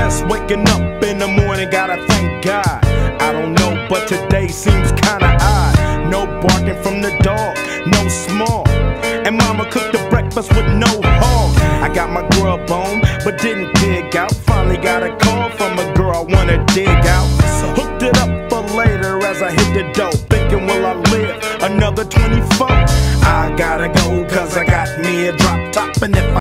Just waking up in the morning, gotta thank God. I don't know, but today seems kinda odd. No barking from the dog, no small. And mama cooked the breakfast with no hog. I got my grub on, but didn't dig out. Finally got a call from a girl I wanna dig out. Hooked it up for later as I hit the dope, Thinking, will I live another 24? I gotta go, cause I got me a drop top. And if I